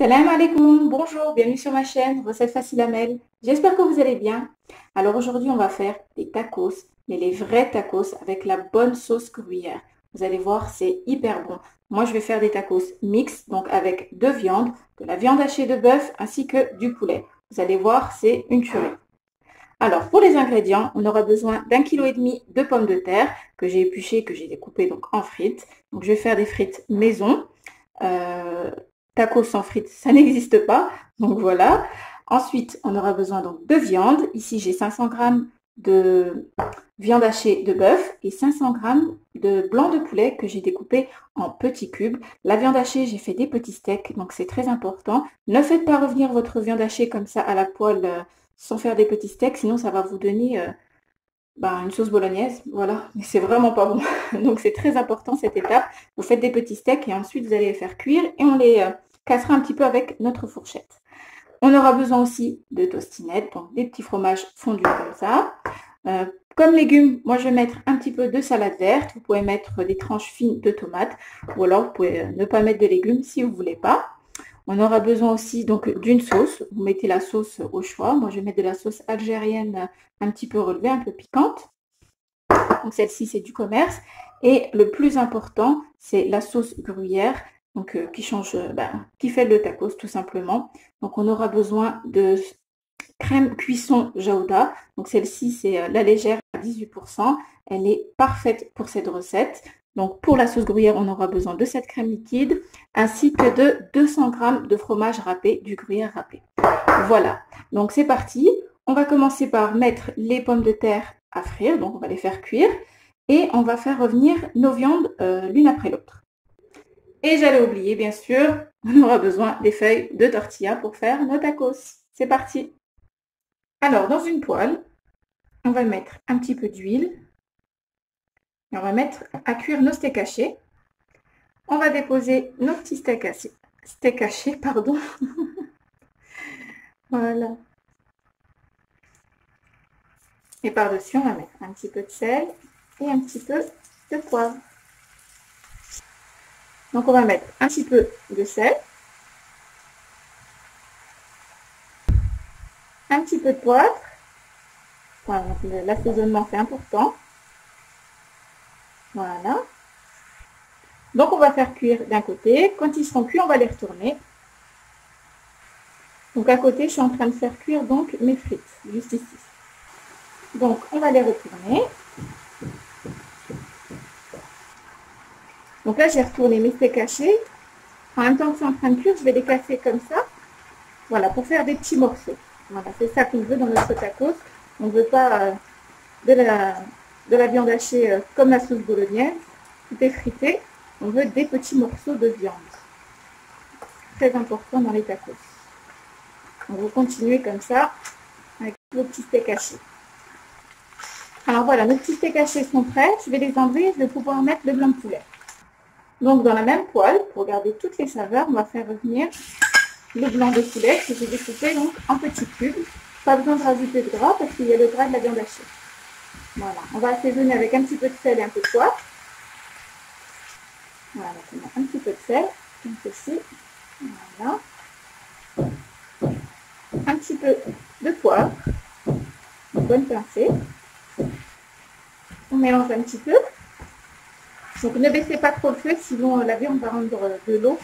Salam alaikum, bonjour, bienvenue sur ma chaîne, recette facile à Mel. J'espère que vous allez bien. Alors aujourd'hui on va faire des tacos, mais les vrais tacos avec la bonne sauce gruyère. Vous allez voir, c'est hyper bon. Moi je vais faire des tacos mix, donc avec deux viandes, de la viande hachée de bœuf ainsi que du poulet. Vous allez voir, c'est une tuerie. Alors pour les ingrédients, on aura besoin d'un kilo et demi de pommes de terre que j'ai épluchées, que j'ai découpées donc en frites. Donc je vais faire des frites maison. Euh, tacos sans frites, ça n'existe pas. Donc voilà. Ensuite, on aura besoin donc de viande. Ici, j'ai 500 g de viande hachée de bœuf et 500 g de blanc de poulet que j'ai découpé en petits cubes. La viande hachée, j'ai fait des petits steaks, donc c'est très important. Ne faites pas revenir votre viande hachée comme ça à la poêle euh, sans faire des petits steaks, sinon ça va vous donner euh, ben, une sauce bolognaise. Voilà, mais c'est vraiment pas bon. donc c'est très important cette étape. Vous faites des petits steaks et ensuite vous allez les faire cuire et on les euh, cassera un petit peu avec notre fourchette. On aura besoin aussi de tostinettes, donc des petits fromages fondus comme ça. Euh, comme légumes, moi je vais mettre un petit peu de salade verte. Vous pouvez mettre des tranches fines de tomates ou alors vous pouvez euh, ne pas mettre de légumes si vous voulez pas. On aura besoin aussi donc d'une sauce. Vous mettez la sauce au choix. Moi je vais mettre de la sauce algérienne un petit peu relevée, un peu piquante. Donc celle-ci c'est du commerce. Et le plus important, c'est la sauce gruyère donc euh, qui change, euh, bah, qui fait le tacos tout simplement. Donc on aura besoin de crème cuisson Jaouda. Donc celle-ci c'est euh, la légère à 18%. Elle est parfaite pour cette recette. Donc pour la sauce gruyère, on aura besoin de cette crème liquide ainsi que de 200 g de fromage râpé, du gruyère râpé. Voilà, donc c'est parti. On va commencer par mettre les pommes de terre à frire, donc on va les faire cuire et on va faire revenir nos viandes l'une après l'autre. Et j'allais oublier, bien sûr, on aura besoin des feuilles de tortilla pour faire nos tacos. C'est parti Alors, dans une poêle, on va mettre un petit peu d'huile. On va mettre à cuire nos steaks hachés. On va déposer nos petits steaks hachés. Steaks hachés, pardon. voilà. Et par-dessus, on va mettre un petit peu de sel et un petit peu de poivre. Donc on va mettre un petit peu de sel, un petit peu de poivre. Voilà, l'assaisonnement c'est important. Voilà. Donc on va faire cuire d'un côté. Quand ils seront cuits, on va les retourner. Donc à côté, je suis en train de faire cuire donc mes frites, juste ici. Donc on va les retourner. Donc là, j'ai retourné mes steaks hachés. En même temps que c'est en train de cuire, je vais les casser comme ça. Voilà, pour faire des petits morceaux. Voilà, c'est ça qu'on veut dans notre tacos. On ne veut pas euh, de, la, de la viande hachée euh, comme la sauce bolognaise. Tout est frité. On veut des petits morceaux de viande. Très important dans les tacos. On va continuer comme ça avec vos petits steaks hachés. Alors voilà, nos petits steaks hachés sont prêts. Je vais les enlever. Je vais pouvoir mettre le blanc de poulet. Donc dans la même poêle, pour garder toutes les saveurs, on va faire revenir le blanc de poulet que j'ai découpé donc en petits cubes. Pas besoin de rajouter de gras parce qu'il y a le gras de la viande hachée. Voilà, on va assaisonner avec un petit peu de sel et un peu de poivre. Voilà, un petit peu de sel, comme ceci. Voilà. Un petit peu de poivre, une bonne pincée. On mélange un petit peu. Donc ne baissez pas trop le feu, sinon la viande va rendre de l'eau.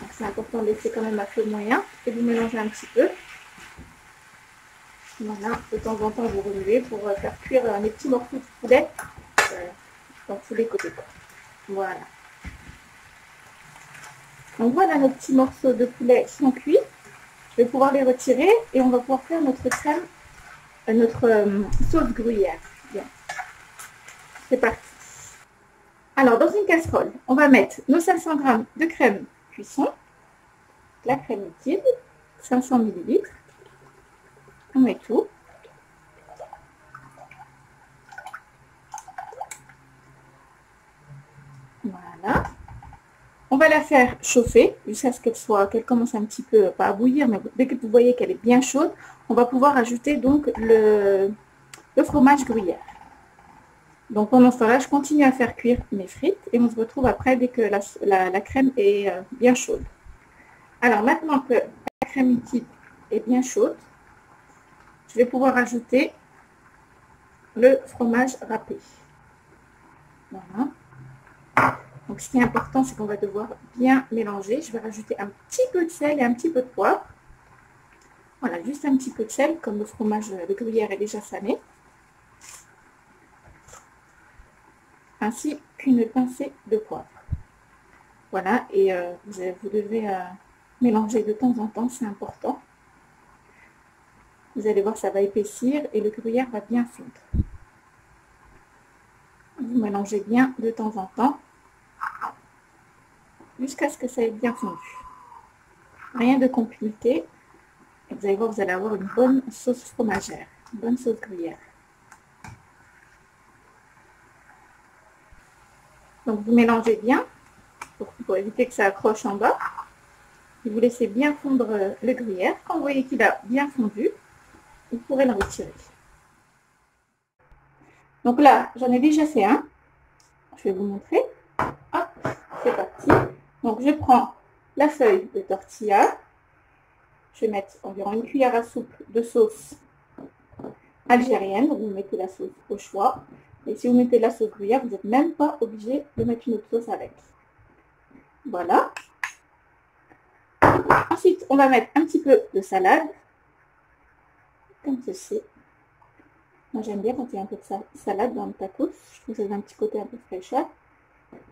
Donc c'est important de laisser quand même un feu moyen et vous mélangez un petit peu. De temps en temps vous remuez pour euh, faire cuire euh, les petits morceaux de poulet euh, dans tous les côtés. Voilà. Donc voilà nos petits morceaux de poulet sont cuits. Je vais pouvoir les retirer et on va pouvoir faire notre crème, notre sauce gruyère. C'est parti. Alors, dans une casserole, on va mettre nos 500 g de crème cuisson, la crème liquide, 500 ml. On tout. Voilà. On va la faire chauffer jusqu'à ce qu'elle soit, qu'elle commence un petit peu, pas à bouillir, mais dès que vous voyez qu'elle est bien chaude, on va pouvoir ajouter donc le, fromage gruyère. Donc pendant ce temps-là, je continue à faire cuire mes frites et on se retrouve après dès que la, crème est euh, bien chaude. Alors maintenant que la crème liquide est bien chaude, je vais pouvoir ajouter le fromage râpé. Voilà. Donc ce qui est important, c'est qu'on va devoir bien mélanger. Je vais rajouter un petit peu de sel et un petit peu de poivre. Voilà, juste un petit peu de sel, comme le fromage de gruyère est déjà salé. Ainsi qu'une pincée de poivre. Voilà, et euh, vous, devez euh, mélanger de temps en temps, c'est important. Vous allez voir, ça va épaissir et le gruyère va bien fondre. Vous mélangez bien de temps en temps jusqu'à ce que ça ait bien fondu. Rien de compliqué. Vous allez voir, vous allez avoir une bonne sauce fromagère, une bonne sauce gruyère. Donc vous mélangez bien pour, éviter que ça accroche en bas. Et vous laissez bien fondre le gruyère. Quand vous voyez qu'il a bien fondu, vous pourrez le retirer. Donc là, j'en ai déjà fait un. Je vais vous montrer. Hop, c'est parti. Donc je prends la feuille de tortilla. Je vais mettre environ une cuillère à soupe de sauce algérienne. Vous mettez la sauce au choix. Et si vous mettez la sauce gruyère, vous n'êtes même pas obligé de mettre une autre sauce avec. Voilà. Ensuite, on va mettre un petit peu de salade. Comme ceci. Moi, j'aime bien quand il y a un peu de salade dans le tacos. Je trouve que ça a un petit côté un peu fraîcheur.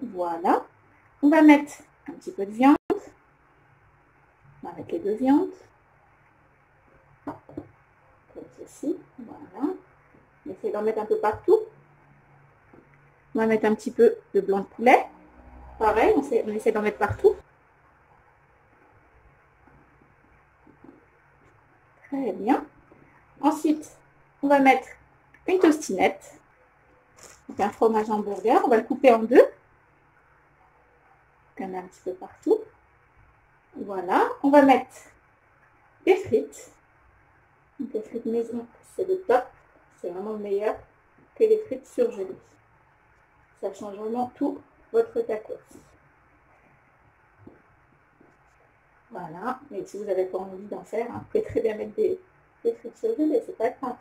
Voilà. On va mettre un petit peu de viande. On va mettre les deux viandes. Comme ceci. Voilà. On essaie d'en mettre un peu partout. On va mettre un petit peu de blanc de poulet. Pareil, on, essaie d'en mettre partout. Très bien. Ensuite, on va mettre une tostinette. Donc un fromage hamburger. On va le couper en deux. On a un petit peu partout. Voilà. On va mettre des frites. Donc les frites maison, c'est le top. C'est vraiment meilleur que les frites surgelées. Ça change vraiment tout votre tacos. Voilà, mais si vous n'avez pas envie d'en faire, hein, vous pouvez très bien mettre des, frites surgelées, c'est pas grave.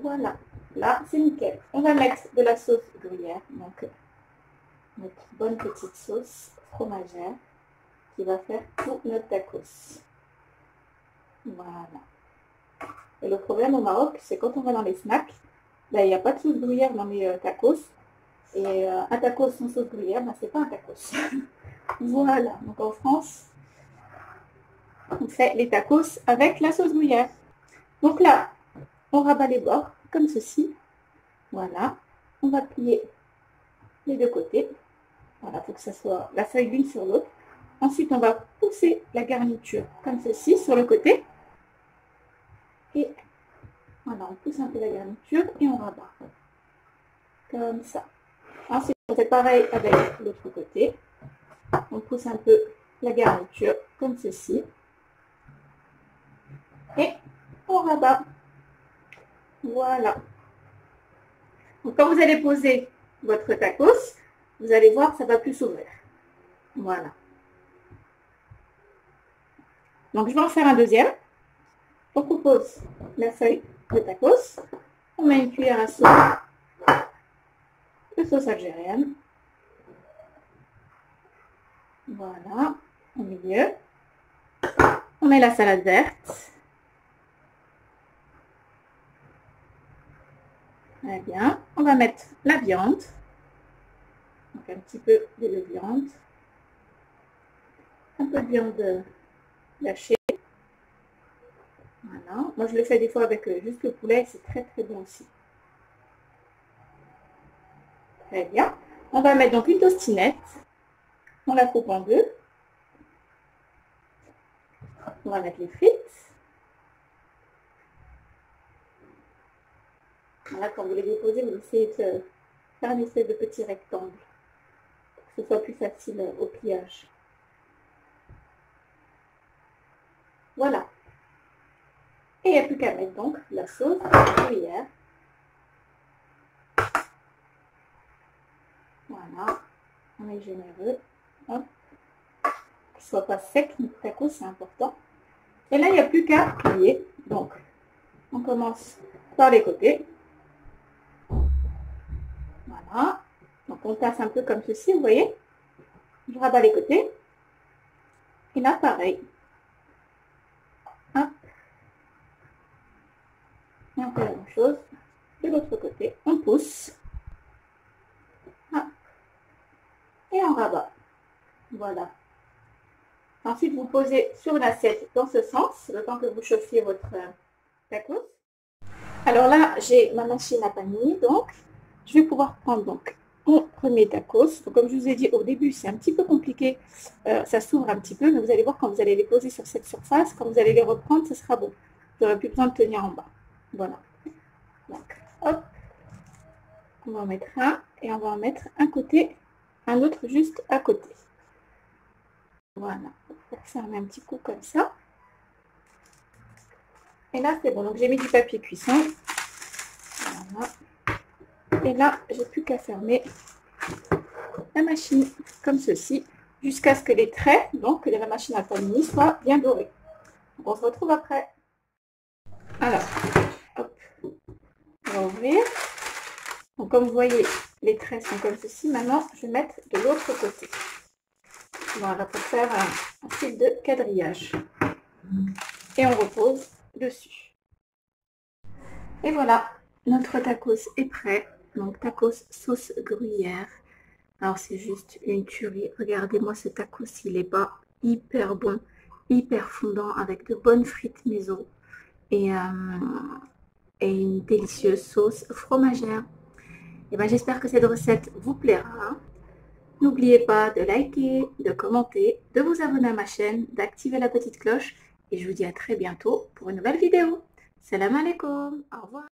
Voilà, là c'est nickel. On va mettre de la sauce gruyère, donc notre bonne petite sauce fromagère qui va faire tout notre tacos. Voilà. Et le problème au Maroc, c'est quand on va dans les snacks, ben, il n'y a pas de sauce gruyère dans les euh, tacos. Et euh, un tacos sans sauce gruyère, ben, c'est pas un tacos. voilà, donc en France, on fait les tacos avec la sauce gruyère. Donc là, on rabat les bords comme ceci. Voilà, on va plier les deux côtés. Voilà, pour que ça soit la feuille l'une sur l'autre. Ensuite, on va pousser la garniture comme ceci sur le côté. Et voilà, on pousse un peu la garniture et on rabat. Comme ça. Ensuite, on fait pareil avec l'autre côté. On pousse un peu la garniture comme ceci. Et on rabat. Voilà. Donc, quand vous allez poser votre tacos, vous allez voir, ça va plus s'ouvrir. Voilà. Donc, je vais en faire un deuxième. On propose la feuille de tacos. On met une cuillère à soupe de sauce algérienne. Voilà, au milieu. On met la salade verte. Bien. On va mettre la viande. Donc un petit peu de viande. Un peu de viande lâchée. Voilà. Moi, je le fais des fois avec euh, juste le poulet. C'est très, très bon aussi. Très bien. On va mettre donc une tostinette. On la coupe en deux. On va mettre les frites. Voilà, quand vous les déposez, vous essayez de faire un essai de petits rectangles pour que ce soit plus facile au pliage. Voilà. Et il n'y a plus qu'à mettre donc la sauce gruyère. Voilà. On est généreux. qu'il ne soit pas sec, notre tacos, c'est important. Et là, il n'y a plus qu'à plier. Donc, on commence par les côtés. On passe un peu comme ceci, vous voyez. Je rabats les côtés. Et là, pareil. Et on fait la même chose. De l'autre côté, on pousse. Et on rabat. Voilà. Ensuite, vous posez sur l'assiette dans ce sens, le temps que vous chauffiez votre euh, tacos. Alors là, j'ai ma machine à panier, donc je vais pouvoir prendre donc mon premier tacos. Donc, comme je vous ai dit au début, c'est un petit peu compliqué, euh, ça s'ouvre un petit peu, mais vous allez voir quand vous allez les poser sur cette surface, quand vous allez les reprendre, ce sera bon. Vous n'aurez plus besoin de tenir en bas. Voilà. Donc, hop, on va en mettre un et on va en mettre un côté, un autre juste à côté. Voilà, pour fermer un petit coup comme ça. Et là, c'est bon. Donc, j'ai mis du papier cuisson. Et là, j'ai plus qu'à fermer la machine comme ceci, jusqu'à ce que les traits, donc de la machine à panier, soient bien dorés. on se retrouve après. Alors, hop, on va ouvrir. Donc, comme vous voyez, les traits sont comme ceci. Maintenant, je vais mettre de l'autre côté. Voilà, pour faire un, fil de quadrillage. Et on repose dessus. Et voilà, notre tacos est prêt. Donc tacos sauce gruyère. Alors c'est juste une tuerie. Regardez-moi ce tacos, il est pas hyper bon, hyper fondant avec de bonnes frites maison et, euh, une délicieuse sauce fromagère. Et ben j'espère que cette recette vous plaira. N'oubliez pas de liker, de commenter, de vous abonner à ma chaîne, d'activer la petite cloche et je vous dis à très bientôt pour une nouvelle vidéo. Salam alaikum, au revoir.